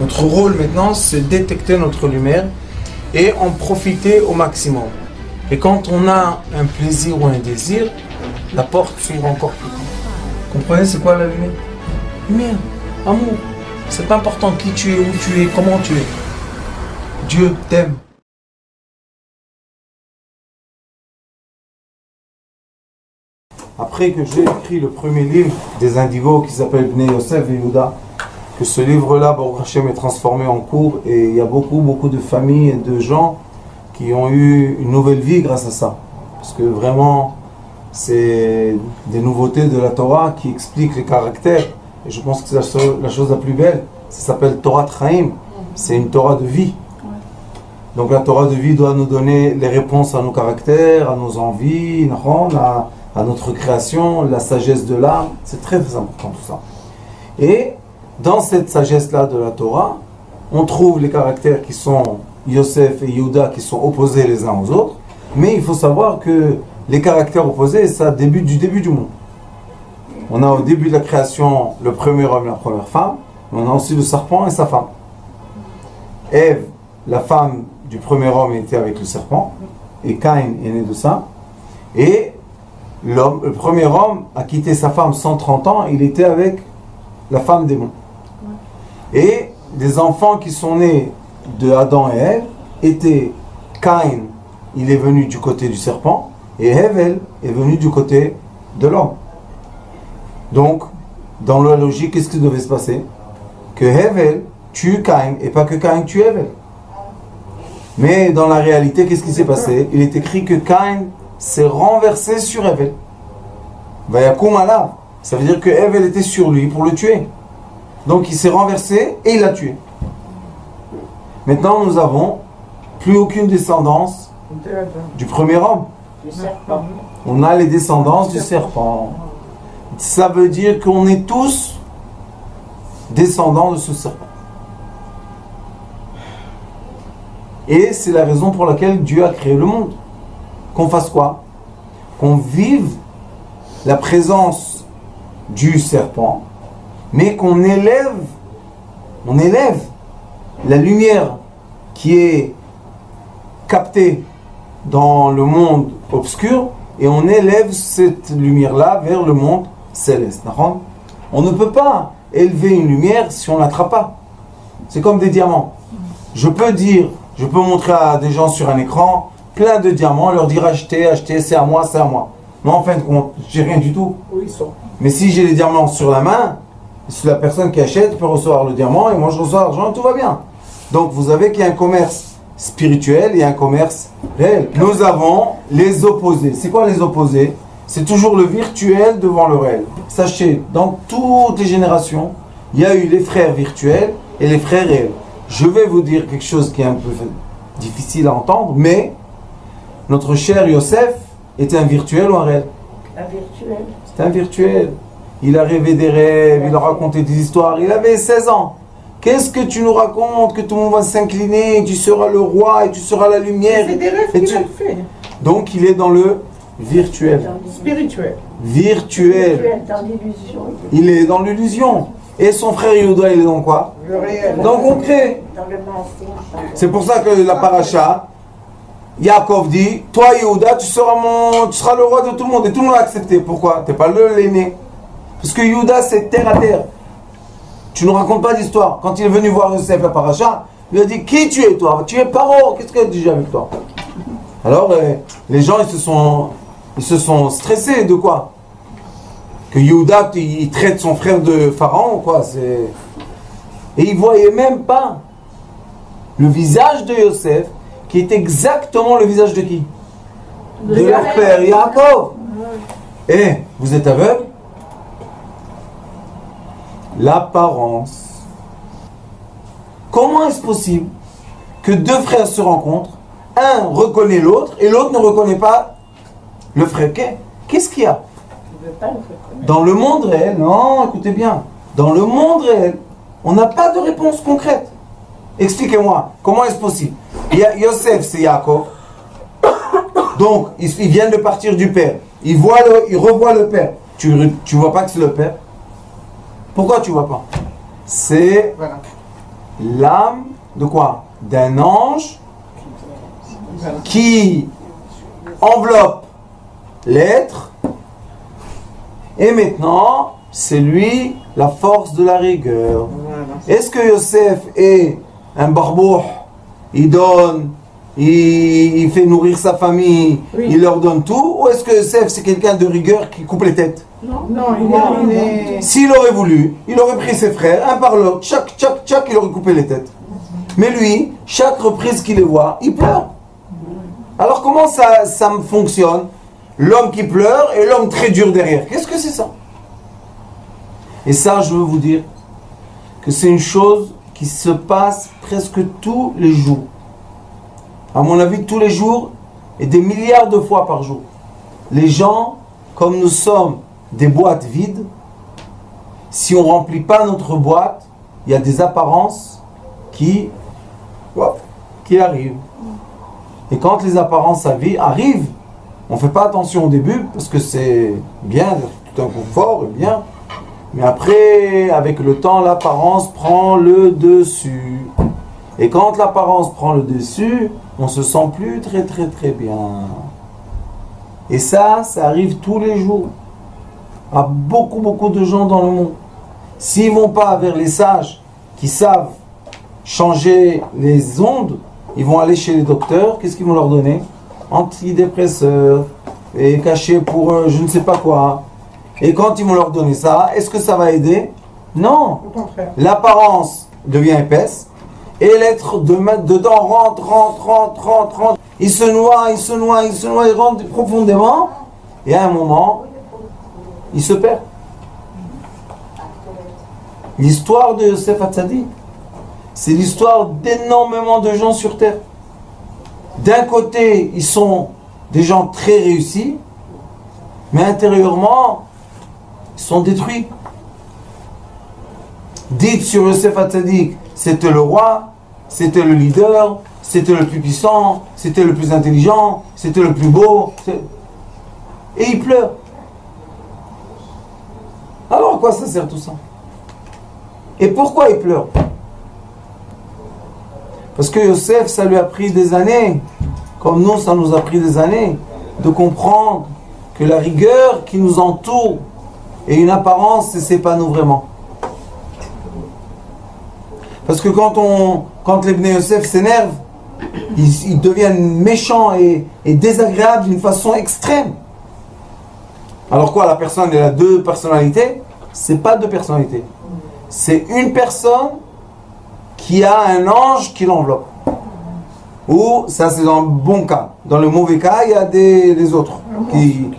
Notre rôle maintenant, c'est détecter notre lumière et en profiter au maximum. Et quand on a un plaisir ou un désir, la porte s'ouvre encore plus. Comprenez, c'est quoi la lumière? Lumière, amour. C'est pas important qui tu es, où tu es, comment tu es. Dieu t'aime. Après que j'ai écrit le premier livre des indigos qui s'appelle Bnei Yosef et Yehuda, que ce livre-là, Baruch Hashem, est transformé en cours et il y a beaucoup, beaucoup de familles et de gens qui ont eu une nouvelle vie grâce à ça. Parce que vraiment, c'est des nouveautés de la Torah qui expliquent les caractères. Et je pense que c'est la, chose la plus belle. Ça s'appelle Torah Traim. C'est une Torah de vie. Donc la Torah de vie doit nous donner les réponses à nos caractères, à nos envies, à, à notre création, la sagesse de l'âme. C'est très, très important tout ça. Et dans cette sagesse-là de la Torah, on trouve les caractères qui sont Yosef et Yehuda qui sont opposés les uns aux autres. Mais il faut savoir que les caractères opposés, ça débute du début du monde. On a au début de la création le premier homme et la première femme, mais on a aussi le serpent et sa femme. Ève, la femme du premier homme, était avec le serpent, et Caïn est né de ça. Et le premier homme a quitté sa femme 130 ans, il était avec la femme démon. Et des enfants qui sont nés de Adam et Ève étaient Caïn, il est venu du côté du serpent, et Hevel est venu du côté de l'homme. Donc, dans la logique, qu'est-ce qui devait se passer? Que Hevel tue Caïn et pas que Caïn tue Hevel. Mais dans la réalité, qu'est-ce qui s'est passé? Il est écrit que Caïn s'est renversé sur Hevel. Vayakum Allah. Ça veut dire que Hevel était sur lui pour le tuer. Donc il s'est renversé et il l'a tué. Maintenant, nous avons plus aucune descendance du premier homme. On a les descendances du serpent. Ça veut dire qu'on est tous descendants de ce serpent. Et c'est la raison pour laquelle Dieu a créé le monde. Qu'on fasse quoi? Qu'on vive la présence du serpent, mais qu'on élève, on élève la lumière qui est captée dans le monde obscur et on élève cette lumière-là vers le monde céleste. On ne peut pas élever une lumière si on ne l'attrape pas. C'est comme des diamants. Je peux dire, je peux montrer à des gens sur un écran plein de diamants, leur dire achetez, achetez, c'est à moi, c'est à moi. Mais en fin de compte, j'ai rien du tout. Mais si j'ai les diamants sur la main, la personne qui achète peut recevoir le diamant et moi je reçois l'argent, tout va bien. Donc vous avez qu'il y a un commerce spirituel et un commerce réel. Nous avons les opposés. C'est quoi les opposés? C'est toujours le virtuel devant le réel. Sachez, dans toutes les générations, il y a eu les frères virtuels et les frères réels. Je vais vous dire quelque chose qui est un peu difficile à entendre, mais notre cher Yosef était un virtuel ou un réel? Un virtuel. C'était un virtuel. Il a rêvé des rêves, il a raconté des histoires. Il avait 16 ans. Qu'est-ce que tu nous racontes Que tout le monde va s'incliner, tu seras le roi et tu seras la lumière. C'est des rêves qu'il a fait. Donc il est dans le virtuel. Spirituel. Virtuel. Dans l'illusion. Il est dans l'illusion. Et son frère Yehuda, il est dans quoi? Le réel. Dans le concret. Dans le mensonge. C'est pour ça que la paracha, Yaakov dit Toi, Yehuda, tu seras, mon, tu seras le roi de tout le monde. Et tout le monde a accepté. Pourquoi? Tu n'es pas le l'aîné. Parce que Yehuda, c'est terre à terre. Tu ne racontes pas d'histoire. Quand il est venu voir Yosef la paracha, il lui a dit Qui tu es toi? Tu es paro. Qu'est-ce qu'elle dit avec toi? Alors, euh, les gens, ils se sont, ils se sont stressés de quoi? Que Yehuda, il traite son frère de pharaon, quoi. C'est... Et ils ne voyaient même pas le visage de Yosef qui est exactement le visage de qui? De leur père, Yaakov. Eh, vous êtes aveugle? L'apparence. Comment est-ce possible que deux frères se rencontrent, un reconnaît l'autre et l'autre ne reconnaît pas le frère Qu'est-ce qu'il y a? Dans le monde réel, non, écoutez bien, dans le monde réel, on n'a pas de réponse concrète. Expliquez-moi, comment est-ce possible? Yosef, c'est Yaakov. Donc, il, vient de partir du père. Il, voit le, il revoit le père. Tu ne vois pas que c'est le père? Pourquoi tu ne vois pas? C'est l'âme de quoi? D'un ange Voilà. qui enveloppe l'être. Et maintenant, c'est lui la force de la rigueur. Voilà. Est-ce que Yosef est un barbouh Il donne, il, il fait nourrir sa famille, Oui. il leur donne tout Ou est-ce que Yosef c'est quelqu'un de rigueur qui coupe les têtes? Non, il est, il est- S'il aurait voulu, il aurait pris ses frères, un par l'autre, chaque, chaque, chaque, il aurait coupé les têtes. Mais lui, chaque reprise qu'il les voit, il pleure. Alors comment ça, ça me fonctionne? L'homme qui pleure et l'homme très dur derrière. Qu'est-ce que c'est ça? Et ça, je veux vous dire que c'est une chose qui se passe presque tous les jours. À mon avis, tous les jours et des milliards de fois par jour. Les gens, comme nous sommes des boîtes vides, si on ne remplit pas notre boîte, il y a des apparences qui, qui arrivent. Et quand les apparences arri- arrivent, on ne fait pas attention au début parce que c'est bien, tout un confort, et bien. Mais après, avec le temps, l'apparence prend le dessus. Et quand l'apparence prend le dessus, on se sent plus très très très bien. Et ça, ça arrive tous les jours à beaucoup beaucoup de gens dans le monde. S'ils vont pas vers les sages qui savent changer les ondes, ils vont aller chez les docteurs. Qu'est-ce qu'ils vont leur donner? Antidépresseurs et cachets pour euh, je ne sais pas quoi. Et quand ils vont leur donner ça, est-ce que ça va aider? Non. Au contraire. L'apparence devient épaisse et l'être de dedans rentre, rentre, rentre, rentre, rentre. Il se noie, il se noie, il se noie, il rentre profondément. Et à un moment, il se perd. L'histoire de Yosef Hatzadik, c'est l'histoire d'énormément de gens sur terre. D'un côté, ils sont des gens très réussis, mais intérieurement, ils sont détruits. Dites sur Yosef Hatzadik, c'était le roi, c'était le leader, c'était le plus puissant, c'était le plus intelligent, c'était le plus beau. Et il pleure. Alors à quoi ça sert tout ça? Et pourquoi il pleure? Parce que Yosef, ça lui a pris des années, comme nous, ça nous a pris des années, de comprendre que la rigueur qui nous entoure et une apparence, c'est pas nous vraiment. Parce que quand, on, quand les Bnei Yosef s'énervent, ils, ils deviennent méchants et, et désagréables d'une façon extrême. Alors quoi, la personne elle a deux personnalités? C'est pas deux personnalités. C'est une personne qui a un ange qui l'enveloppe. Ou ça c'est dans le bon cas. Dans le mauvais cas, il y a des, autres. Qui,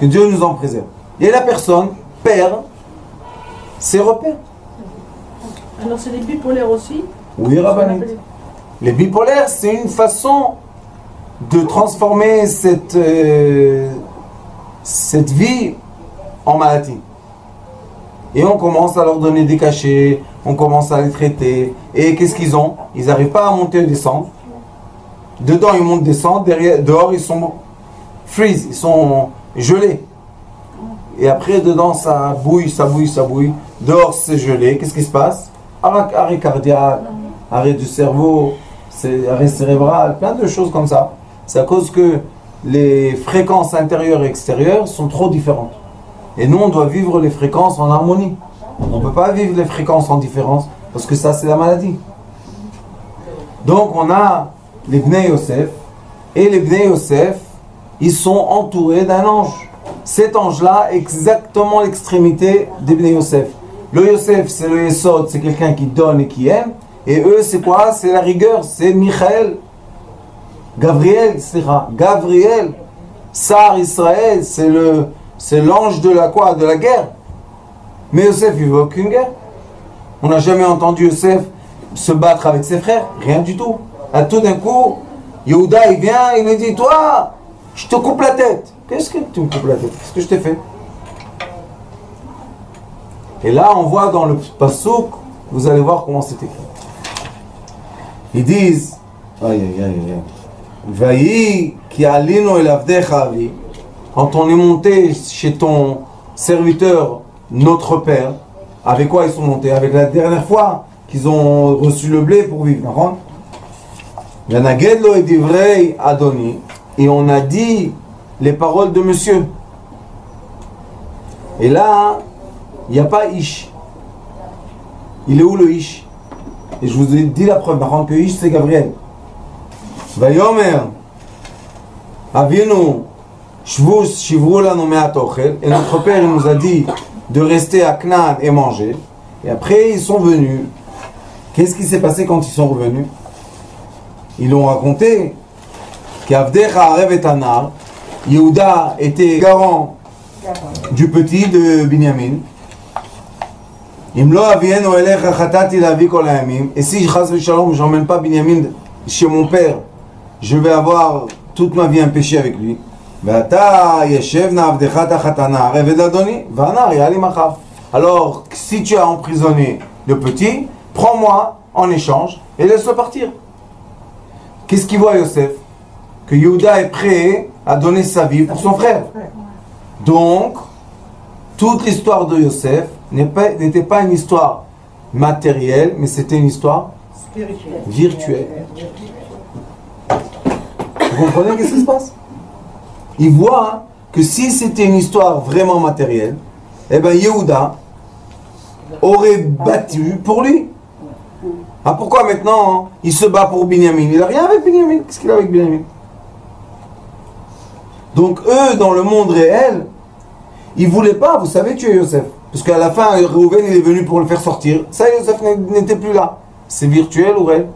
que Dieu nous en préserve. Et la personne perd ses repères. Alors c'est des bipolaires aussi Oui, Rabbanit. Les bipolaires, c'est une façon de transformer cette, euh, cette vie en maladie. Et on commence à leur donner des cachets, on commence à les traiter. Et qu'est-ce qu'ils ont? Ils n'arrivent pas à monter et descendre. Dedans, ils montent, descendent. Derrière, dehors, ils sont freeze, ils sont gelés. Et après, dedans, ça bouille, ça bouille, ça bouille. Dehors, c'est gelé. Qu'est-ce qui se passe? Arrêt cardiaque, arrêt du cerveau, arrêt cérébral, plein de choses comme ça. C'est à cause que les fréquences intérieures et extérieures sont trop différentes. Et nous, on doit vivre les fréquences en harmonie. On ne peut pas vivre les fréquences en différence, parce que ça, c'est la maladie. Donc, on a les Bnei Yosef, et les Bnei Yosef, ils sont entourés d'un ange. Cet ange-là, exactement l'extrémité des Bnei Yosef. Le Yosef, c'est le Yesod, c'est quelqu'un qui donne et qui aime. Et eux, c'est quoi? C'est la rigueur, c'est Michael. Gabriel, c'est Gabriel. Sar Israël, c'est l'ange de la quoi? De la guerre. Mais Yosef, il veut aucune guerre. On n'a jamais entendu Yosef se battre avec ses frères, rien du tout. Tout d'un coup, Yehuda, il vient, il lui dit Toi, je te coupe la tête. Qu'est-ce que tu me coupes la tête? Qu'est-ce que je t'ai fait? Et là, on voit dans le pasouk, vous allez voir comment c'est écrit. Ils disent, Vaï, qui alino quand on est monté chez ton serviteur, notre père, avec quoi ils sont montés? Avec la dernière fois qu'ils ont reçu le blé pour vivre. Et on a dit les paroles de monsieur. Et là, il n'y a pas Ish. Il est où le Ish? Et je vous ai dit la preuve, par contre, que Ish c'est Gabriel. Lanu me'at ochel. Et notre père, nous a dit de rester à Canaan et manger. Et après, ils sont venus. Qu'est-ce qui s'est passé quand ils sont revenus? Ils l'ont raconté qu'Avdecha Arev et Yehuda était garant du petit de Binyamin. Et si, je n'emmène pas Binyamin chez mon père, je vais avoir toute ma vie un péché avec lui. Alors, si tu as emprisonné le petit, prends-moi en échange et laisse-le partir. Qu'est-ce qu'il voit Yosef? Que Yehuda est prêt à donner sa vie pour son frère. Donc, toute l'histoire de Yosef n'était pas une histoire matérielle, mais c'était une histoire virtuelle. Vous comprenez qu'est-ce qui se passe? Il voit hein, que si c'était une histoire vraiment matérielle, eh bien Yehuda aurait battu pour lui. Ah pourquoi maintenant hein, il se bat pour Binyamin? Il n'a rien avec Binyamin. Qu'est-ce qu'il a avec Binyamin? Donc eux, dans le monde réel, ils voulaient pas, vous savez, tuer Yosef. Parce qu'à la fin, Reuven il est venu pour le faire sortir. Ça, Yosef n'était plus là. C'est virtuel ou réel?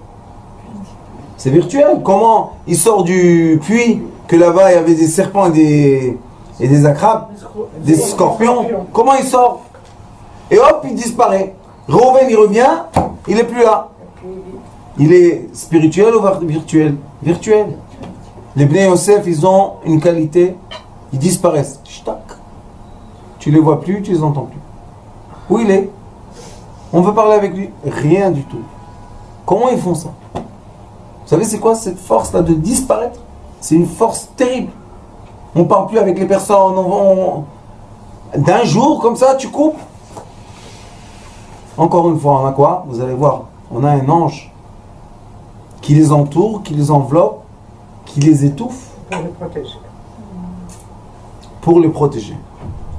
C'est virtuel. Comment il sort du puits que là-bas il y avait des serpents et des, et des acrabes, des scorpions? Comment il sort? Et hop, il disparaît. Reuven il revient, il est plus là. Il est spirituel ou virtuel? Virtuel. Les Bnei Yosef, ils ont une qualité, ils disparaissent. Shtak. Tu les vois plus, tu les entends plus. Où il est? On veut parler avec lui Rien du tout. Comment ils font ça? Vous savez, c'est quoi cette force-là de disparaître? C'est une force terrible. On parle plus avec les personnes. on- on- D'un jour, comme ça, tu coupes. Encore une fois, on a quoi? Vous allez voir, on a un ange qui les entoure, qui les enveloppe, qui les étouffe Pour le protéger. pour les protéger.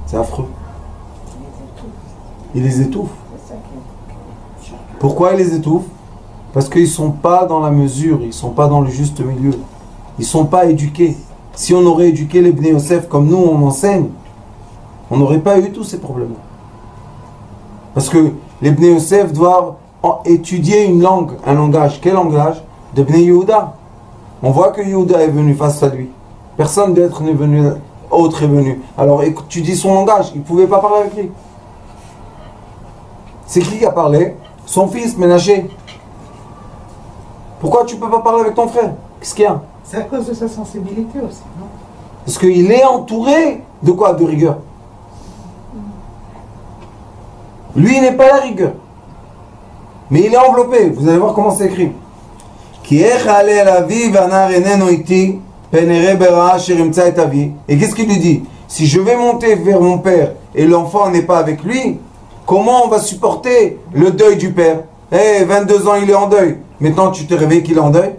C'est affreux. Il les étouffe. Pourquoi il les étouffe Parce qu'ils ne sont pas dans la mesure, ils ne sont pas dans le juste milieu. Ils ne sont pas éduqués. Si on aurait éduqué les Bnei Yosef comme nous, on enseigne, on n'aurait pas eu tous ces problèmes. Parce que les Bnei Yosef doivent en- étudier une langue, un langage. Quel langage? De Bnei Yehuda. On voit que Yehuda est venu face à lui. Personne d'autre n'est venu, autre est venu. Alors étudie son langage. Il ne pouvait pas parler avec lui. C'est qui qui a parlé? Son fils, Ménaché. Pourquoi tu ne peux pas parler avec ton frère? Qu'est-ce qu'il y a? C'est à cause de sa sensibilité aussi, non? Parce qu'il est entouré de quoi? De rigueur. Lui, il n'est pas la rigueur. Mais il est enveloppé. Vous allez voir comment c'est écrit. Et qu'est-ce qu'il lui dit? Si je vais monter vers mon père et l'enfant n'est pas avec lui, comment on va supporter le deuil du père? Eh, 22 ans, il est en deuil. Maintenant, tu te réveilles qu'il est en deuil?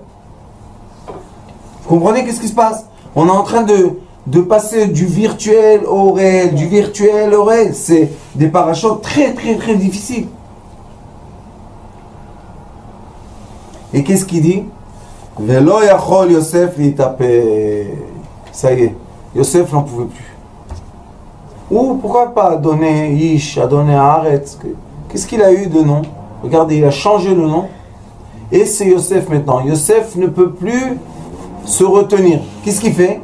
Vous comprenez qu'est-ce qui se passe? On est en train de, passer du virtuel au réel, du virtuel au réel. C'est des parachutes très très très difficiles. Et qu'est-ce qu'il dit? Yosef. Ça y est, Yosef n'en pouvait plus. Ou pourquoi pas donner Ish, à donner Haaretz? Qu'est-ce qu'il a eu de nom? Regardez, il a changé le nom. Et c'est Yosef maintenant. Yosef ne peut plus se retenir. Qu'est-ce qu'il fait?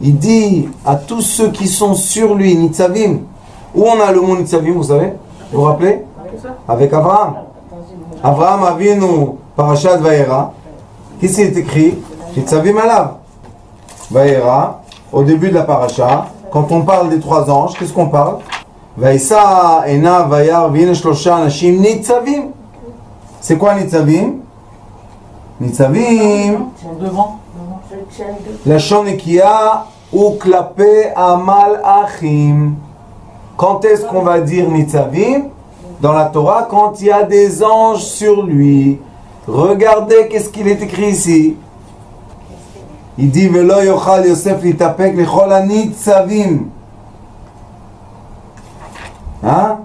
Il dit à tous ceux qui sont sur lui, Nitzavim, où on a le mot Nitzavim, vous savez? Vous vous rappelez? Avec Abraham. Abraham Avinu, Parashat Vaera. Qu'est-ce qui est écrit? Nitzavim alav. Vaera, au début de la paracha, quand on parle des trois anges, qu'est-ce qu'on parle? Vaïsa, Ena, Vayar, Vine, Shlosha, Nashim, Nitzavim. C'est quoi Nitzavim? Nitzavim, Devant. la Nekia ou Klape Amal Achim. Quand est-ce qu'on va dire Nitzavim? Dans la Torah quand il y a des anges sur lui. Regardez qu'est-ce qu'il est écrit ici? Il dit Velo yochal Yosef litapek lechol anitzavim. Hein?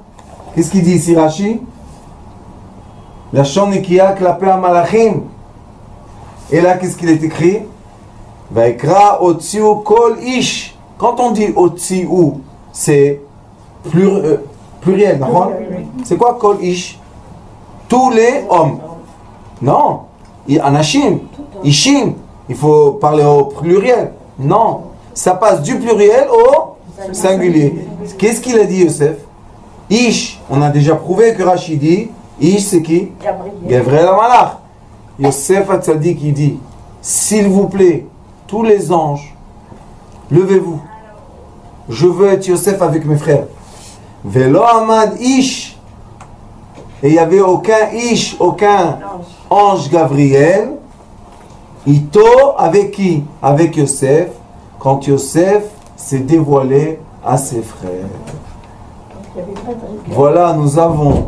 Qu'est-ce qu'il dit ici Rashi? La nekia klapé malachim. Et là, qu'est-ce qu'il est écrit? Vaikra otziu kol ish. Quand on dit otziu, c'est plur, euh, pluriel, non C'est quoi kol ish? Tous les hommes. Non. Anashim, ishim. Il faut parler au pluriel. Non. Ça passe du pluriel au singulier. Qu'est-ce qu'il a dit, Yosef? Ish. On a déjà prouvé que Rachid dit Ish, c'est qui? Gabriel Amalach. Yosef Hatzadik, il dit S'il vous plaît, tous les anges, levez-vous. Je veux être Yosef avec mes frères. Velo Amad Ish. Et il n'y avait aucun Ish, aucun ange Gabriel. Ito avec qui? Avec Yosef. Quand Yosef s'est dévoilé à ses frères. Voilà, nous avons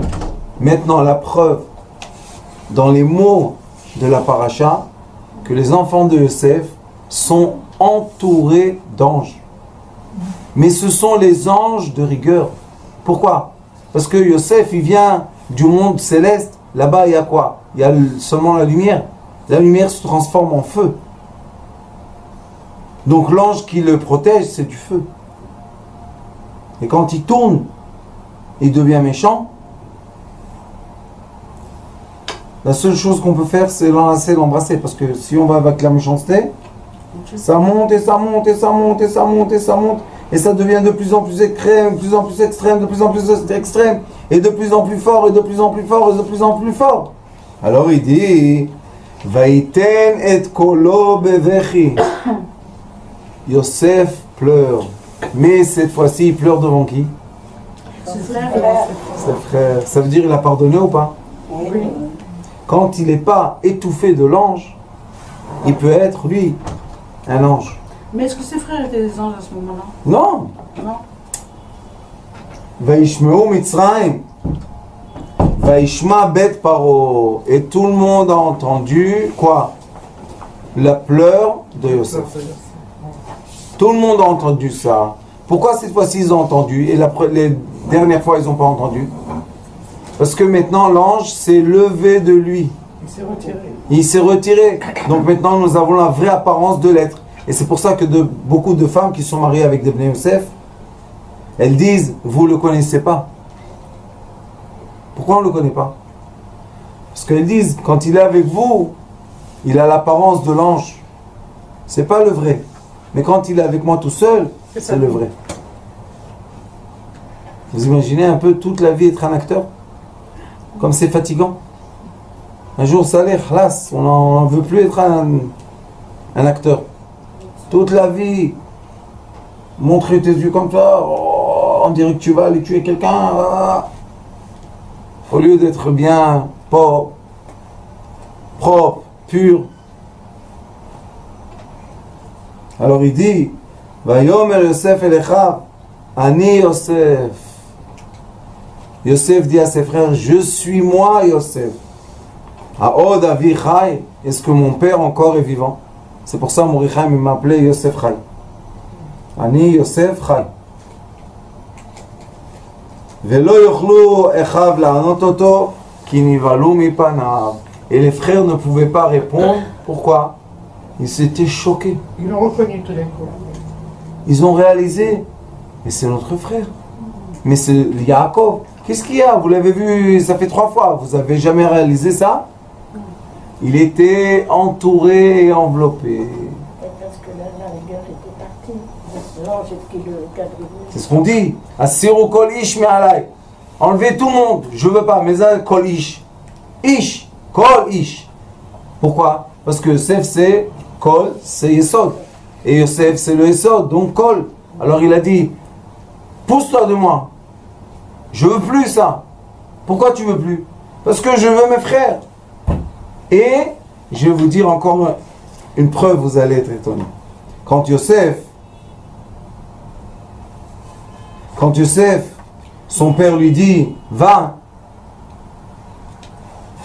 maintenant la preuve dans les mots de la paracha que les enfants de Yosef sont entourés d'anges. Mais ce sont les anges de rigueur. Pourquoi? Parce que Yosef, il vient du monde céleste. Là-bas, il y a quoi? Il y a seulement la lumière. La lumière se transforme en feu. Donc l'ange qui le protège, c'est du feu. Et quand il tourne, il devient méchant. La seule chose qu'on peut faire, c'est l'enlacer, l'embrasser. Parce que si on va avec la méchanceté, ça monte et ça monte et ça monte et ça monte et ça monte. Et ça devient de plus en plus extrême, de plus en plus extrême, de plus en plus extrême, et de plus en plus fort, et de plus en plus fort, et de plus en plus fort. Alors il dit, Vaiten et kolo bevechi. Yosef pleure. Mais cette fois-ci, il pleure devant qui? Ses frères. Ses frères. Ça veut dire qu'il a pardonné ou pas? Oui. Quand il n'est pas étouffé de l'ange, il peut être, lui, un ange. Mais est-ce que ses frères étaient des anges à ce moment-là? Non Non. Vaishmeu Mitzrayim. Paro. Et tout le monde a entendu quoi? La pleure de Yosef. Tout le monde a entendu ça. Pourquoi cette fois-ci ils ont entendu? Et la les dernières fois ils n'ont pas entendu? Parce que maintenant l'ange s'est levé de lui. Il s'est retiré. Il s'est retiré. Donc maintenant nous avons la vraie apparence de l'être. Et c'est pour ça que de, beaucoup de femmes qui sont mariées avec des Bnei Yosef, elles disent, vous ne le connaissez pas. Pourquoi on ne le connaît pas? Parce qu'elles disent, quand il est avec vous, il a l'apparence de l'ange. C'est pas le vrai. Mais quand il est avec moi tout seul, C'est le vrai. Vous imaginez un peu toute la vie être un acteur? Comme c'est fatigant. Un jour, ça l'est, on n'en veut plus être un, un acteur. Toute la vie, montrer tes yeux comme ça, oh, on dirait que tu vas aller tuer quelqu'un. ah. Au lieu d'être bien, propre, propre, pur. Alors il dit, Vayomer Yosef Elecha, Ani Yosef. Yosef dit à ses frères, je suis moi Yosef. Aod Avi Chai, est-ce que mon père encore est vivant? C'est pour ça Morichaim il m'appelait Yosef Chai. Ani Yosef Chai. Velo yochlu echav mipanav. Et les frères ne pouvaient pas répondre. Pourquoi Ils s'étaient choqués. Ils l'ont reconnu tout d'un coup. Ils ont réalisé, mais c'est notre frère. Mais c'est Yaakov. Qu'est-ce qu'il y a? Vous l'avez vu, ça fait trois fois. Vous avez jamais réalisé ça? Il était entouré et enveloppé. Et parce que là, la rigueur était partie. L'ange qui le quadrillait. C'est ce qu'on dit. Asiru kol ish me'alai. Enlevez tout le monde. Je veux pas. Mais un kol ish. Ish. Pourquoi? Parce que Yosef c'est kol, c'est Yesod. Et Yosef c'est le Yesod, donc kol. Alors il a dit Pousse-toi de moi. Je veux plus ça. Pourquoi tu veux plus? Parce que je veux mes frères. Et je vais vous dire encore une preuve, vous allez être étonnés. Quand Yosef Quand Yosef, son père lui dit, va,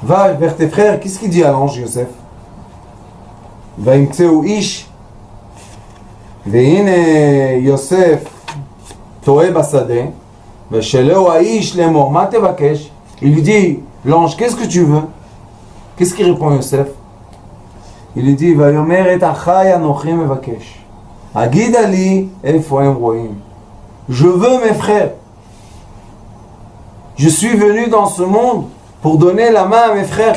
va vers tes frères. Qu'est-ce qu'il dit à l'ange Yosef וימצאו איש, והנה יוסף טועה בשדה, ושלהו האיש לאמור, מה תבקש? Il lui dit, l'ange, qu'est-ce que tu veux? Qu'est-ce qu'il répond Yosef? Il lui dit, ויאמר את אחי אנוכי מבקש. הגידה לי איפה הם רואים. Je veux mes frères. Je suis venu dans ce monde pour donner la main à mes frères.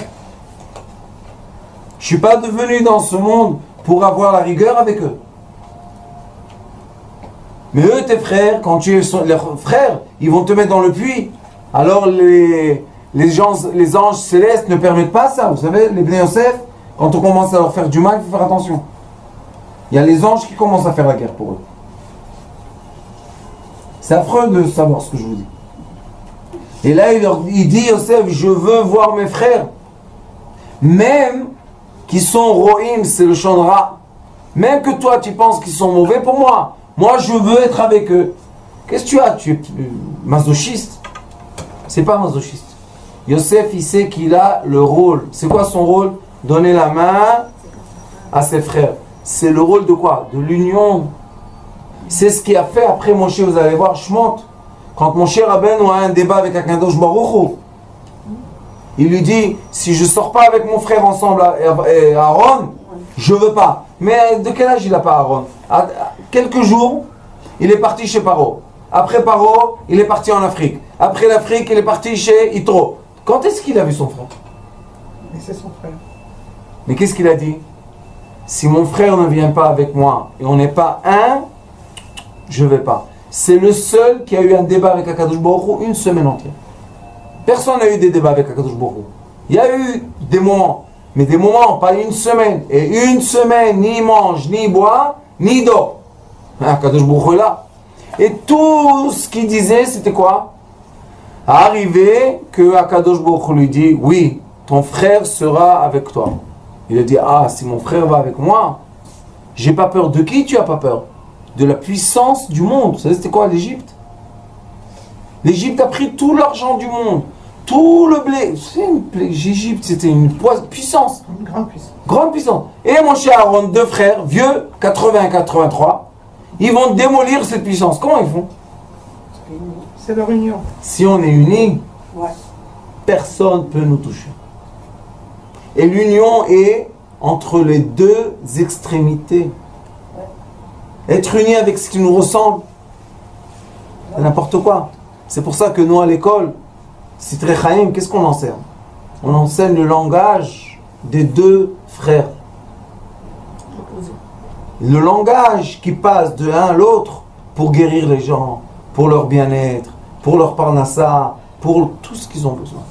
Je suis pas devenu dans ce monde pour avoir la rigueur avec eux. Mais eux, tes frères, quand tu es leurs frères, ils vont te mettre dans le puits. Alors les anges célestes ne permettent pas ça. Vous savez, les Bnei Yosef, quand on commence à leur faire du mal, il faut faire attention. Il y a les anges qui commencent à faire la guerre pour eux. C'est affreux de savoir ce que je vous dis. Et là, il, leur, dit, Yosef, je veux voir mes frères. Même qui sont rohim, c'est le rat. Même que toi, tu penses qu'ils sont mauvais pour moi. Moi, je veux être avec eux. Qu'est-ce que tu as? Tu es masochiste C'est pas masochiste. Yosef, il sait qu'il a le rôle. C'est quoi son rôle? Donner la main à ses frères. C'est le rôle de quoi? De l'union. C'est ce qui a fait après Moshe, vous allez voir, Shmot. Quand mon cher Rabben a un débat avec Akadosh Baruch il lui dit si je sors pas avec mon frère ensemble, euh, Aaron, je veux pas. Mais de quel âge il a pas Aaron? À Quelques jours, il est parti chez Paro. Après Paro, il est parti en Afrique. Après l'Afrique, il est parti chez Itro. Quand est-ce qu'il a vu son frère? Mais c'est son frère. Mais qu'est-ce qu'il a dit? Si mon frère ne vient pas avec moi et on n'est pas un, je vais pas. C'est le seul qui a eu un débat avec Akadosh Baruch une semaine entière. Personne n'a eu des débats avec Akadosh Baruch. Il y a eu des moments, mais des moments, pas une semaine. Et une semaine, ni mange, ni boit, ni dort. Akadosh Baruch là. Et tout ce qu'il disait, c'était quoi? Arrivé que Akadosh Baruch lui dit, oui, ton frère sera avec toi. Il a dit, ah, si mon frère va avec moi, j'ai pas peur. De qui tu as pas peur? De la puissance du monde. Vous savez, c'était quoi l'Égypte? L'Égypte a pris tout l'argent du monde, tout le blé. C'est L'Égypte, c'était une puissance, Une grande puissance. grande puissance. Et mon cher Aaron, deux frères, vieux, 80-83, ils vont démolir cette puissance. Comment ils font? C'est leur union. Si on est unis, Ouais. personne ne peut nous toucher. Et l'union est entre les deux extrémités. Être uni avec ce qui nous ressemble, c'est n'importe quoi. C'est pour ça que nous, à l'école, Citré Chaim, qu'est-ce qu'on enseigne? On enseigne le langage des deux frères. Le langage qui passe de l'un à l'autre pour guérir les gens, pour leur bien-être, pour leur parnassa, pour tout ce qu'ils ont besoin.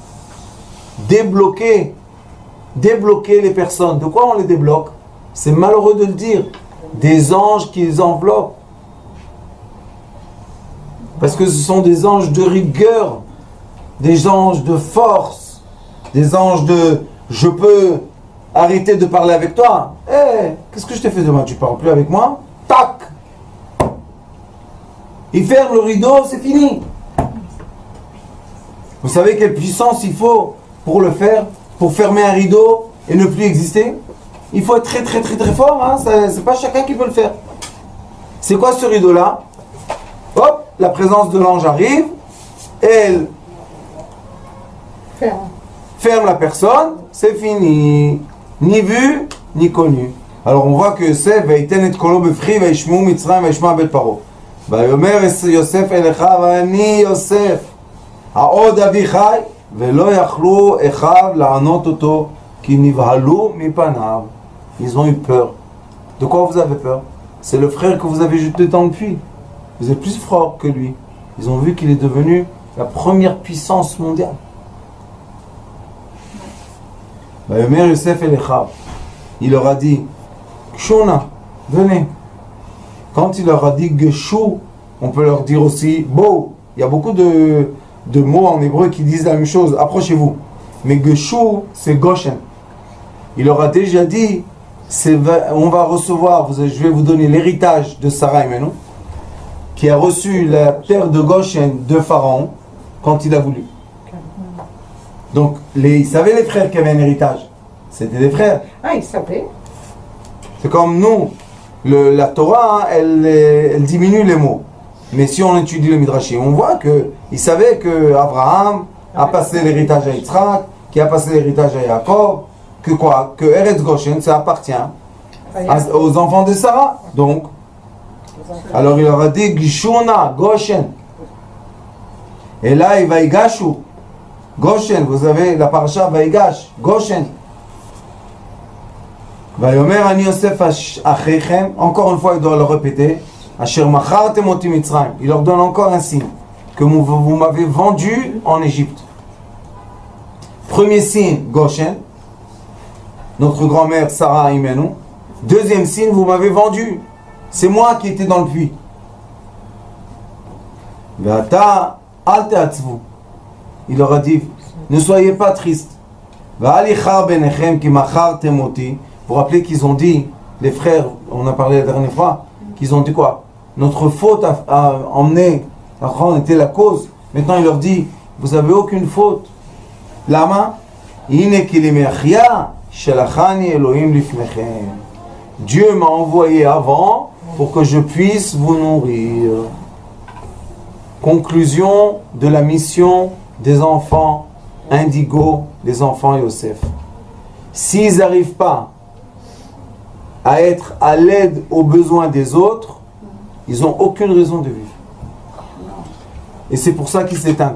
Débloquer, débloquer les personnes. De quoi on les débloque? C'est malheureux de le dire. Des anges qui les enveloppent. Parce que ce sont des anges de rigueur, des anges de force, des anges de je peux arrêter de parler avec toi. Eh, qu'est-ce que je t'ai fait de mal Tu parles plus avec moi? Tac Il ferme le rideau, c'est fini. Vous savez quelle puissance il faut pour le faire, pour fermer un rideau et ne plus exister? Il faut être très très très très fort, hein ça- c'est pas chacun qui peut le faire. C'est quoi ce rideau-là Hop, la présence de l'ange arrive, elle Ferme. ferme la personne, c'est fini. Ni vu, ni connu. Alors on voit que Yosef, ויתן את קולו בבכי וישמעו מצרים וישמע בית פרעה. ויאמר יוסף אל אחיו, אני יוסף, העוד אבי חי, ולא יכלו אחיו לענות אותו, כי נבהלו מפניו. Ils ont eu peur. De quoi vous avez peur? C'est le frère que vous avez jeté dans le puits. Vous êtes plus fort que lui. Ils ont vu qu'il est devenu la première puissance mondiale. Bayomer Youssef El il leur a dit Shona, venez. Quand il leur a dit Geshou, on peut leur dire aussi Bo. Il y a beaucoup de, de mots en hébreu qui disent la même chose. Approchez-vous. Mais Geshou, c'est Goshen. Il leur a déjà dit on va recevoir, vous- je vais vous donner l'héritage de Sarah Imenu, qui a reçu la terre de Goshen de Pharaon quand il a voulu. Donc, les, ils savaient les frères qui avaient un héritage? C'était des frères. Ah, il savait. C'est comme nous, le- la Torah, hein, elle, elle diminue les mots. Mais si on étudie le Midrashim, on voit que il savait que Abraham a passé l'héritage à Yitzhak, qui a passé l'héritage à Jacob, que quoi Que Eretz Goshen, ça appartient à- aux enfants de Sarah. Donc, alors il leur a dit Gishuna, Goshen. Et là, il va y. Goshen, vous avez la parasha Vaigash, Goshen. Vayomer ani Yosef achechem, encore une fois, il doit le répéter. Asher machartem oti Mitzrayim. Il leur donne encore un signe que vous, vous m'avez vendu en Égypte. Premier signe, Goshen. Notre grand-mère Sarah Imenu. Deuxième signe, vous m'avez vendu. C'est moi qui étais dans le puits. Il leur a dit, ne soyez pas tristes. Vous vous rappelez qu'ils ont dit, les frères, on a parlé la dernière fois, qu'ils ont dit quoi? Notre faute a, emmené, était la cause. Maintenant il leur dit, vous avez aucune faute. Lama Dieu m'a envoyé avant pour que je puisse vous nourrir. Conclusion de la mission des enfants indigo, des enfants Yosef. S'ils n'arrivent pas à être à l'aide aux besoins des autres, ils n'ont aucune raison de vivre. Et c'est pour ça qu'ils s'éteignent.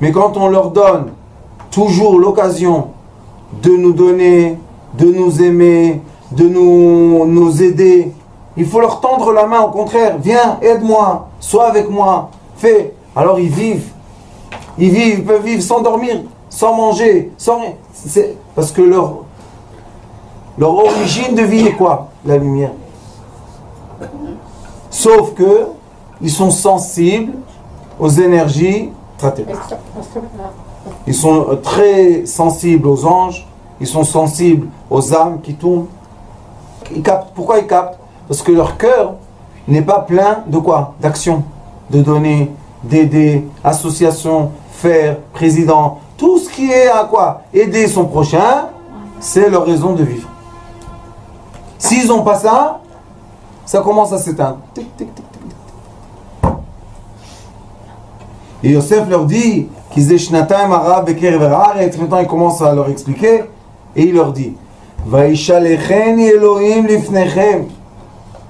Mais quand on leur donne toujours l'occasion de nous donner, de nous aimer, de nous, nous aider, il faut leur tendre la main, au contraire, viens, aide-moi, sois avec moi, fais. Alors ils vivent. Ils vivent, ils peuvent vivre sans dormir, sans manger, sans rien. C'est parce que leur, leur origine de vie est quoi La lumière? Sauf que ils sont sensibles aux énergies. Ils sont euh, très sensibles aux anges, ils sont sensibles aux âmes qui tournent. Ils captent. Pourquoi ils captent? Parce que leur cœur n'est pas plein de quoi? D'action, de donner, d'aider, association, faire, président. Tout ce qui est à quoi Aider son prochain, c'est leur raison de vivre. S'ils n'ont pas ça, ça commence à s'éteindre. Et Yosef leur dit qu'ils aient shnataim arabe bekerev haaretz. Maintenant, il commence à leur expliquer. Et il leur dit Vaishalecheni Elohim lifnechem.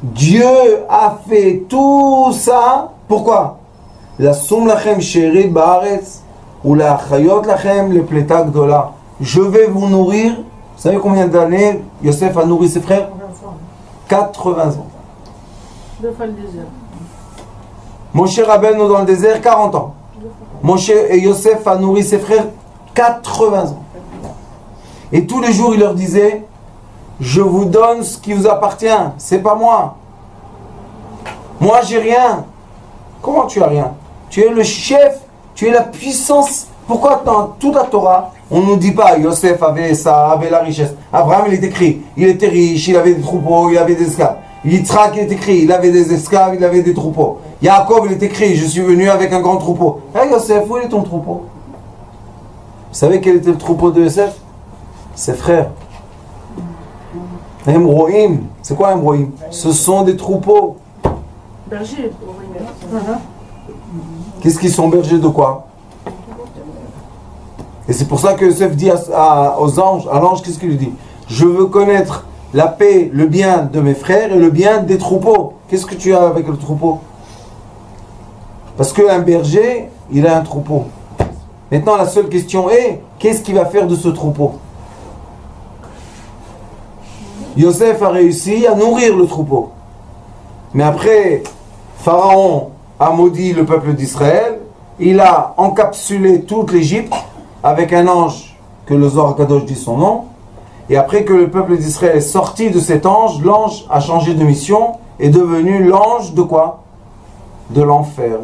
Dieu a fait tout ça. Pourquoi? La sum lachem sherit baaretz. Ou la chayot lachem le pleta gdola. Je vais vous nourrir. Vous savez combien d'années Yosef a nourri ses frères? 80 ans. Deux fois le désert. Moshe Rabbeinu dans le désert, 40 ans. Moshe et Yosef a nourri ses frères 80 ans. Et tous les jours, il leur disait Je vous donne ce qui vous appartient, c'est pas moi. Moi, j'ai rien. Comment tu as rien? Tu es le chef, tu es la puissance. Pourquoi dans toute la Torah, on ne nous dit pas Yosef avait ça, avait la richesse? Abraham, il est écrit il était riche, il avait des troupeaux, il avait des esclaves. Yitzhak, il est écrit il avait des esclaves, il avait des troupeaux. Yaakov, il est écrit je suis venu avec un grand troupeau. Eh Yosef, où est ton troupeau? Vous savez quel était le troupeau de Yosef? Ses frères. Emroïm, c'est quoi Emroïm Ce sont des troupeaux. Berger. Qu'est-ce qu'ils sont bergers de quoi? Et c'est pour ça que Yosef dit à- à- aux anges, à l'ange, qu'est-ce qu'il lui dit? Je veux connaître la paix, le bien de mes frères et le bien des troupeaux. Qu'est-ce que tu as avec le troupeau? Parce qu'un berger, il a un troupeau. Maintenant, la seule question est, qu'est-ce qu'il va faire de ce troupeau? Yosef a réussi à nourrir le troupeau. Mais après, Pharaon a maudit le peuple d'Israël. Il a encapsulé toute l'Égypte avec un ange que le Zohar Kadosh dit son nom. Et après que le peuple d'Israël est sorti de cet ange, l'ange a changé de mission et est devenu l'ange de quoi? De l'enfer.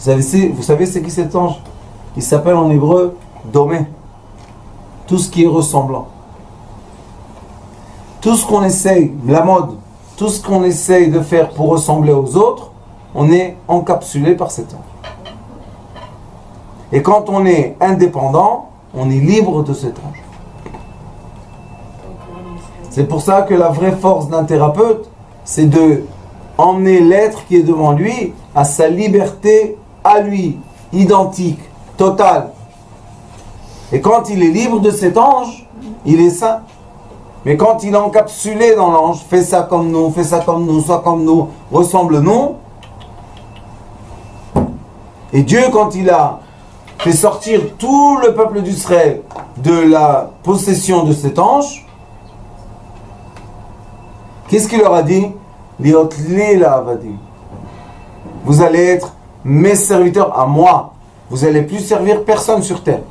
Vous savez, vous savez c'est qui cet ange? Il s'appelle en hébreu Domé. Tout ce qui est ressemblant. Tout ce qu'on essaye, la mode, tout ce qu'on essaye de faire pour ressembler aux autres, on est encapsulé par cet ange. Et quand on est indépendant, on est libre de cet ange. C'est pour ça que la vraie force d'un thérapeute, c'est de emmener l'être qui est devant lui à sa liberté à lui, identique, totale. Et quand il est libre de cet ange, il est saint. Mais quand il est encapsulé dans l'ange, fait ça comme nous, fait ça comme nous, soit comme nous, ressemble nous. Et Dieu, quand il a fait sortir tout le peuple d'Israël de la possession de cet ange, qu'est-ce qu'il leur a dit? Vous allez être mes serviteurs à moi. Vous allez plus servir personne sur terre.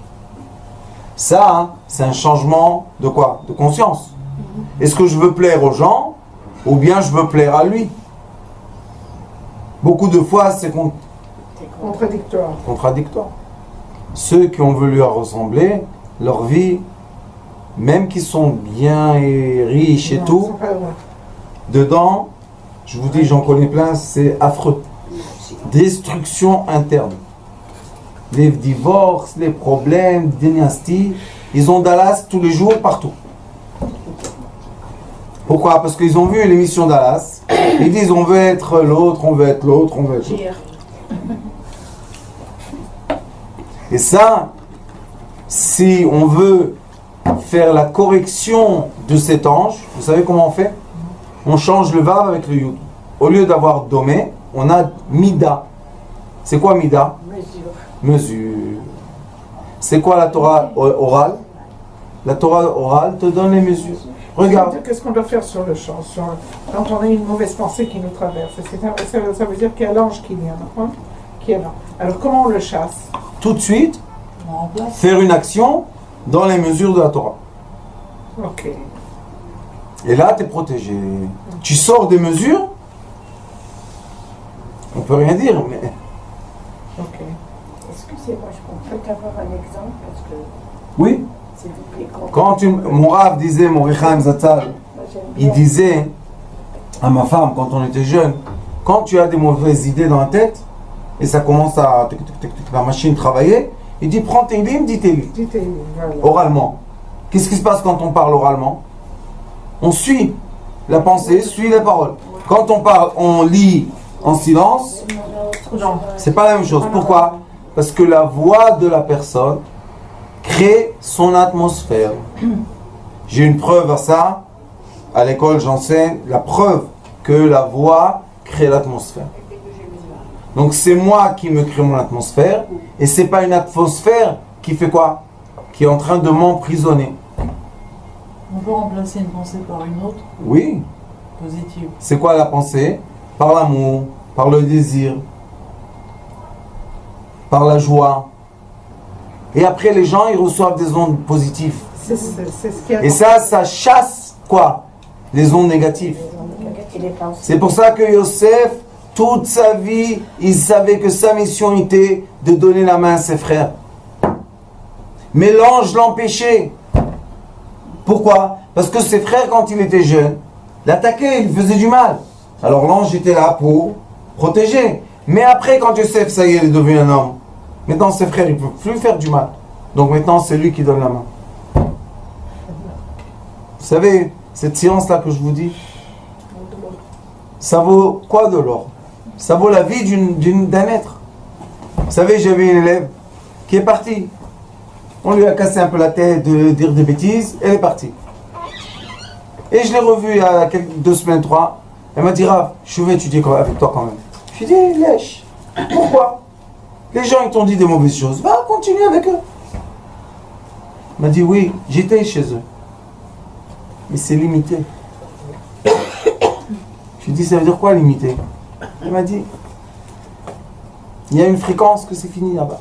Ça, hein, c'est un changement de quoi? De conscience. Est-ce que je veux plaire aux gens ou bien je veux plaire à lui? Beaucoup de fois, c'est contradictoire. contradictoire. Ceux qui ont voulu ressembler, leur vie, même qui sont bien et riches et Non, tout, dedans, je vous dis, j'en connais plein, c'est affreux. Destruction interne. Les divorces, les problèmes, dynasties, ils ont Dallas tous les jours, partout. Pourquoi? Parce qu'ils ont vu l'émission Dallas. Ils disent on veut être l'autre, on veut être l'autre, on veut être l'autre. Et ça, si on veut faire la correction de cet ange, vous savez comment on fait? On change le vav avec le yud. Au lieu d'avoir domé, on a mida. C'est quoi mida? Mesure. Mesure. C'est quoi la Torah orale? La Torah orale te donne les mesures. Regarde. Qu'est-ce qu'on doit faire sur le champ sur- Quand on a une mauvaise pensée qui nous traverse, un- ça, veut dire qu'il y a l'ange qui vient, hein, qui est là. Alors comment on le chasse? Tout de suite, faire une action dans les mesures de la Torah. Ok. Et là, tu es protégé. Tu sors des mesures, on peut rien dire, mais Ok. Excusez-moi, je peux avoir un exemple parce que oui. s'il vous plaît. Quand, Quand tu, mon Rav disait, mon Rechaim Zatzal, il disait à ma femme quand on était jeune, quand tu as des mauvaises idées dans la tête et ça commence à tic, tic, tic, tic, la machine travailler, il dit prends tes lignes, dis tes lignes voilà. oralement. Qu'est-ce qui se passe quand on parle oralement? On suit la pensée, suit les paroles. Quand on parle, on lit en silence, c'est pas la même chose. Pourquoi? Parce que la voix de la personne crée son atmosphère. J'ai une preuve à ça. À l'école, j'enseigne la preuve que la voix crée l'atmosphère. Donc c'est moi qui me crée mon atmosphère et c'est pas une atmosphère qui fait quoi? Qui est en train de m'emprisonner. On peut remplacer une pensée par une autre? Oui, positive. c'est quoi la pensée? Par l'amour, par le désir, par la joie. Et après les gens ils reçoivent des ondes positives. Ce qui a Et ça, ça chasse quoi? Les ondes négatives. C'est pour ça que Yosef, toute sa vie, il savait que sa mission était de donner la main à ses frères. Mais l'ange l'empêchait. Pourquoi? Parce que ses frères, quand il était jeune, l'attaquaient, il faisait du mal. Alors l'ange était là pour protéger. Mais après, quand Yosef, ça y est, il est devenu un homme, maintenant ses frères, ils ne peuvent plus faire du mal. Donc maintenant, c'est lui qui donne la main. Vous savez, cette science-là que je vous dis, ça vaut quoi de l'or? Ça vaut la vie d'un être. Vous savez, j'avais une élève qui est partie. On lui a cassé un peu la tête de dire des bêtises, elle est partie. Et je l'ai revue il y a deux semaines, trois. Elle m'a dit, Rav, je vais étudier avec toi quand même. Je lui ai dit, lèche. Pourquoi? Les gens, ils t'ont dit des mauvaises choses. Va, continue avec eux. Elle m'a dit, oui, j'étais chez eux. Mais c'est limité. Je lui ai dit, ça veut dire quoi limité? Elle m'a dit, il y a une fréquence que c'est fini là-bas.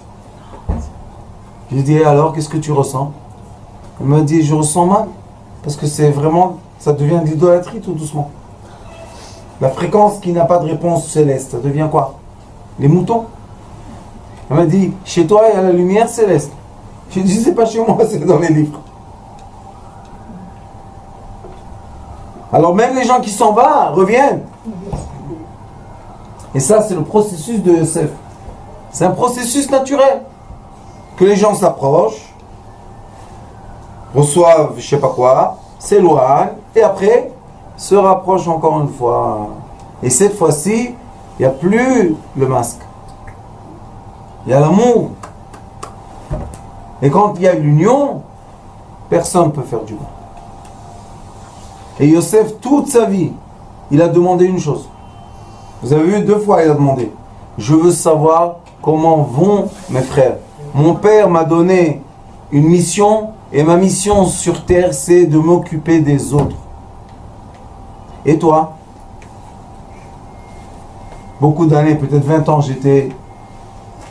Je lui ai dit, alors, qu'est-ce que tu ressens? Elle m'a dit, je ressens mal. Parce que c'est vraiment, ça devient de l'idolâtrie tout doucement. La fréquence qui n'a pas de réponse céleste, ça devient quoi? Les moutons? Elle m'a dit, chez toi, il y a la lumière céleste. Je lui ai dit, c'est pas chez moi, c'est dans les livres. Alors même les gens qui s'en vont reviennent. Et ça, c'est le processus de Yosef. C'est un processus naturel. que les gens s'approchent, reçoivent je sais pas quoi, s'éloignent, et après se rapprochent encore une fois. Et cette fois-ci, il n'y a plus le masque. Il y a l'amour. Et quand il y a l'union, personne ne peut faire du mal. Et Yosef, toute sa vie, il a demandé une chose. Vous avez vu deux fois, il a demandé. Je veux savoir comment vont mes frères. Mon père m'a donné une mission et ma mission sur terre, c'est de m'occuper des autres. Et toi Beaucoup d'années, peut-être 20 ans, j'étais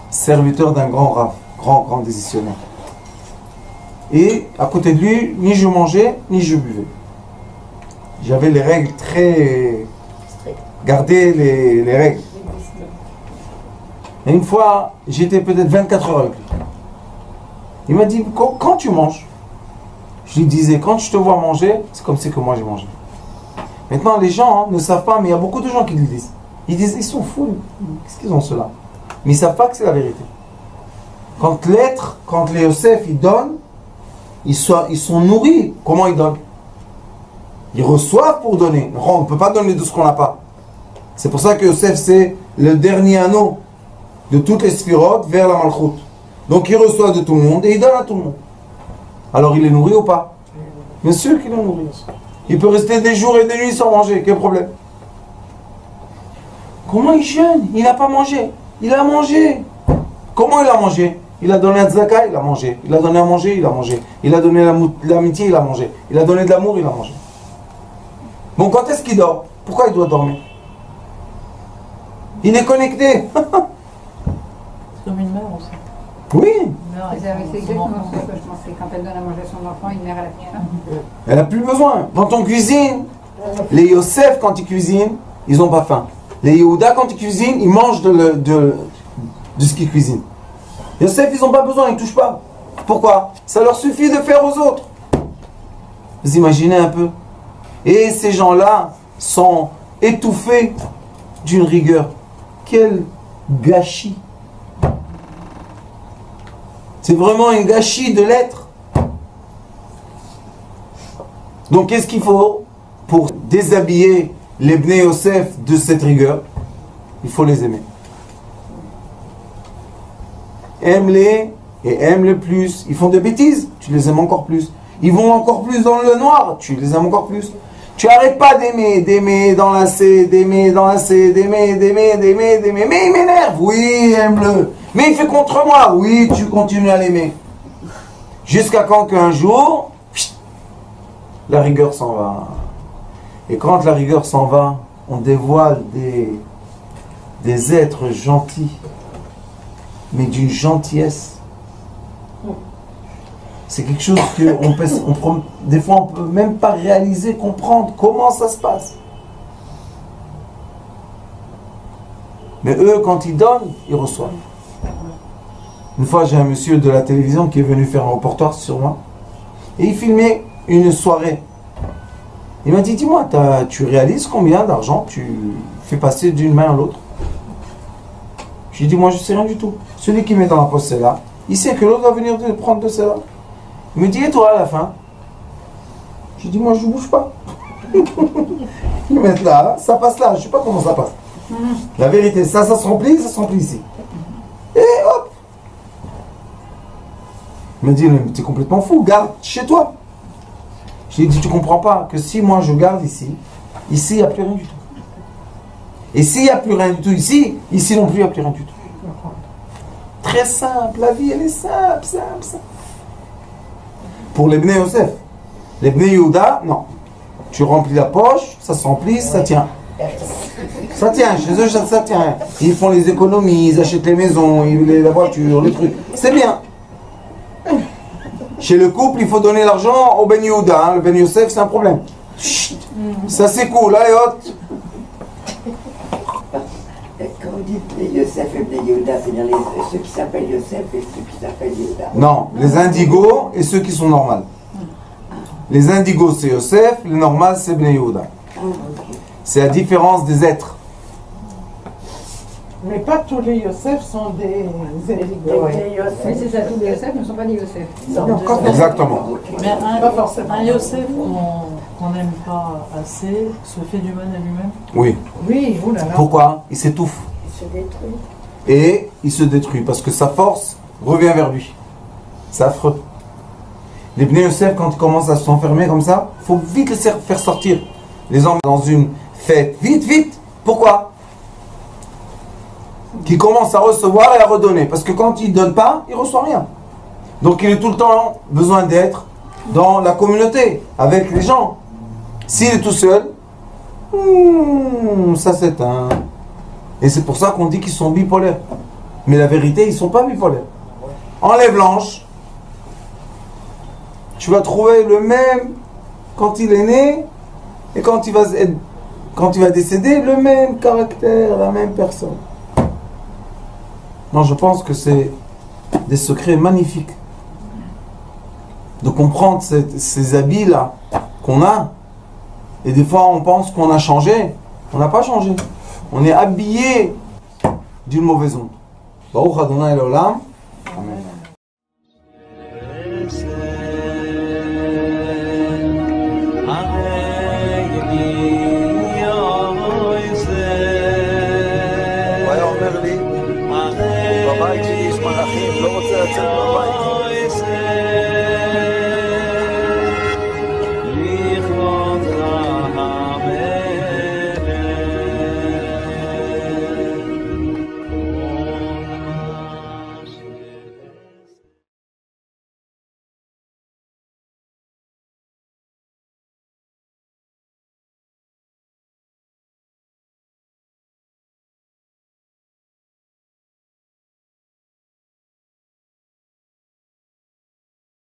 serviteur d'un grand raf, grand, grand décisionnaire. Et à côté de lui, ni je mangeais, ni je buvais. J'avais les règles très... Garder les, les règles. Et une fois, j'étais peut-être 24 heures. Il m'a dit, quand, quand tu manges? Je lui disais, quand je te vois manger, c'est comme si que moi j'ai mangé. Maintenant, les gens hein, ne savent pas, mais il y a beaucoup de gens qui le disent. Ils disent, ils sont fous, qu'est-ce qu'ils ont cela Mais ils ne savent pas que c'est la vérité. Quand l'être, quand les Yosef, ils donnent, ils sont, nourris. Comment ils donnent? Ils reçoivent pour donner. On ne peut pas donner de ce qu'on n'a pas. C'est pour ça que Yosef, c'est le dernier anneau de toutes les vers la malchoute. Donc il reçoit de tout le monde et il donne à tout le monde. Alors il est nourri ou pas? Bien sûr qu'il est nourri. Il peut rester des jours et des nuits sans manger. Quel problème? Comment il jeûne? Il n'a pas mangé. Il a mangé. Comment il a mangé? Il a donné un tzaka, il a mangé. Il a donné à manger, il a mangé. Il a donné l'amitié, il a mangé. Il a donné de l'amour, il a mangé. Bon, quand est-ce qu'il dort? Pourquoi il doit dormir? Il est connecté. C'est comme une mère aussi. Oui, C'est exactement que je pensais. Quand elle donne à manger à son enfant, une mère, elle a plus faim. elle n'a plus besoin. Quand on cuisine, les Yosef, quand ils cuisinent, ils n'ont pas faim. Les Yehuda, quand ils cuisinent, ils mangent de, le- de, de ce qu'ils cuisinent. Yosef, ils n'ont pas besoin, ils ne touchent pas. Pourquoi? Ça leur suffit de faire aux autres. Vous imaginez un peu Et ces gens-là sont étouffés d'une rigueur. Quel gâchis C'est vraiment un gâchis de l'être. Donc qu'est-ce qu'il faut pour déshabiller les Bnei Yosef de cette rigueur? Il faut les aimer. Aime-les et aime-les plus. Ils font des bêtises, tu les aimes encore plus. Ils vont encore plus dans le noir, tu les aimes encore plus. Tu arrêtes pas d'aimer, d'aimer, d'enlacer, d'aimer, d'enlacer, d'aimer, d'aimer, d'aimer, d'aimer. Mais il m'énerve, oui, aime-le. Mais il fait contre moi, oui, tu continues à l'aimer. Jusqu'à quand qu'un jour, la rigueur s'en va. Et quand la rigueur s'en va, on dévoile des, des êtres gentils, mais d'une gentillesse. C'est quelque chose que on peut, on des fois on peut même pas réaliser, comprendre comment ça se passe. Mais eux, quand ils donnent, ils reçoivent. Une fois, j'ai un monsieur de la télévision qui est venu faire un reportage sur moi. Et il filmait une soirée. Il m'a dit, dis-moi, tu réalises combien d'argent tu fais passer d'une main à l'autre? J'ai dit, moi, je sais rien du tout. Celui qui met dans la poche celle-là, il sait que l'autre va venir de prendre de celle-là. Il me dit, et toi, à la fin? J'ai dit, moi, je ne bouge pas. Ils mettent là, ça passe là. Je ne sais pas comment ça passe. La vérité, ça, ça se remplit, ça se remplit ici. Et hop Il m'a dit, t'es complètement fou, garde chez toi. Je lui ai dit, tu comprends pas que si moi je garde ici, ici, il n'y a plus rien du tout. Et s'il n'y a plus rien du tout ici, ici non plus, il n'y a plus rien du tout. Très simple, la vie, elle est simple, simple, simple. Pour les Bnei Yosef. Les Bnei Yehuda, non. Tu remplis la poche, ça se remplit, ça tient. Ça tient, chez eux, ça, tient. Ils font les économies, ils achètent les maisons, ils, la voiture, les trucs. C'est bien. Chez le couple, il faut donner l'argent au Ben Yehuda. hein. Le Ben Yosef, c'est un problème. Chut. Ça, c'est cool. Allez, hop. Quand vous dites les Yosef et les Yehuda, c'est-à-dire ceux qui s'appellent Yosef et ceux qui s'appellent Yehuda. Non, les indigos et ceux qui sont normaux. Les indigos, c'est Yosef. Les normales, c'est Ben Yehuda. Ah. C'est la différence des êtres. Mais pas tous les Yosef sont des. Oui, c'est ça, tous les Yosef ne sont pas des Yosef. Exactement. Mais un, Pas forcément. un Yosef qu'on n'aime pas assez se fait du mal à lui-même. Oui. Oui, oulala. Pourquoi? Il s'étouffe. Il se détruit. Et il se détruit parce que sa force revient vers lui. C'est affreux. Les Bnei Yosef, quand ils commencent à s'enfermer comme ça, il faut vite les faire sortir. Les hommes dans une fête. Vite, vite. Pourquoi? Qui commence à recevoir et à redonner. Parce que quand il ne donne pas, il ne reçoit rien. Donc il est tout le temps besoin d'être dans la communauté, avec les gens. S'il est tout seul, hmm, ça s'éteint. Et c'est pour ça qu'on dit qu'ils sont bipolaires. Mais la vérité, ils ne sont pas bipolaires. Enlève l'ange. Tu vas trouver le même quand il est né et quand il va, quand il va décéder, le même caractère, la même personne. Non, je pense que c'est des secrets magnifiques. De comprendre ces habits-là qu'on a. Et des fois, on pense qu'on a changé. On n'a pas changé. On est habillé d'une mauvaise onde.